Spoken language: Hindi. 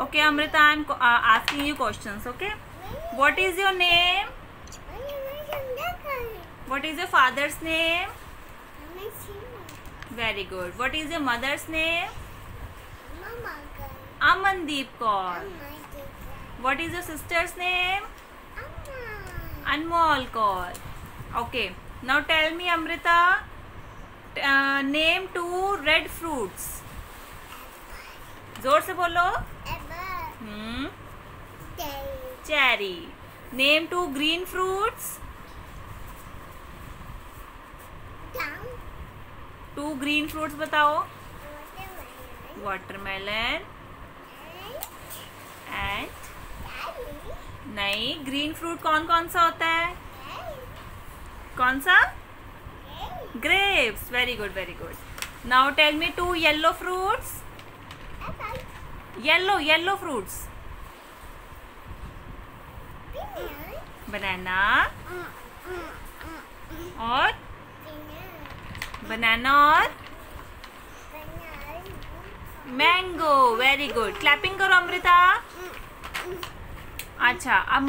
Okay Amrita I am asking you question okay what is your name what is your father's name very good what is your mother's name Amandeep Kaur what is your sister's name Anmol Kaur okay now tell me Amrita name two red fruits ज़ोर से बोलो cherry name two green fruits two green fruits बताओ. वाटरमेलन एंड नहीं ग्रीन फ्रूट कौन कौन सा होता है? कौन सा? Grapes very good very good now tell me two yellow fruits yellow yellow fruits banana और बनाना और मैंगो वेरी गुड क्लैपिंग करो अमृता। अच्छा अब